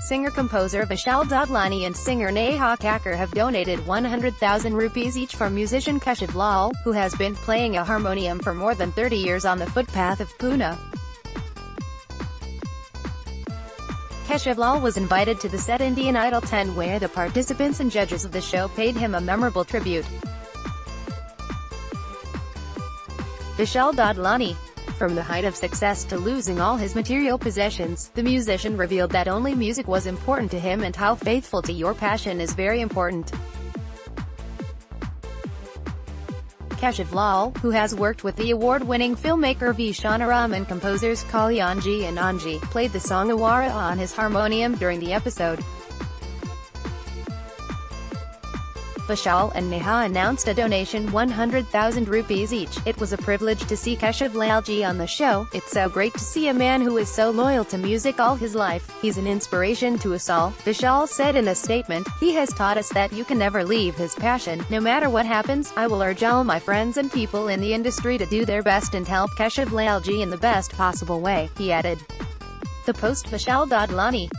Singer-composer Vishal Dadlani and singer Neha Kakkar have donated 100,000 rupees each for musician Keshav Lal, who has been playing a harmonium for more than 30 years on the footpath of Pune. Keshav Lal was invited to the set Indian Idol 10 where the participants and judges of the show paid him a memorable tribute. Vishal Dadlani. From the height of success to losing all his material possessions, the musician revealed that only music was important to him and how faithful to your passion is very important. Keshav Lal, who has worked with the award-winning filmmaker V. Shantaram and composers Kalyanji and Anandji, played the song Awara on his harmonium during the episode. Vishal and Neha announced a donation 100,000 rupees each. It was a privilege to see Keshav Lalji on the show. It's so great to see a man who is so loyal to music all his life. He's an inspiration to us all, Vishal said in a statement. He has taught us that you can never leave his passion. No matter what happens, I will urge all my friends and people in the industry to do their best and help Keshav Lalji in the best possible way, he added. The post Vishal Dadlani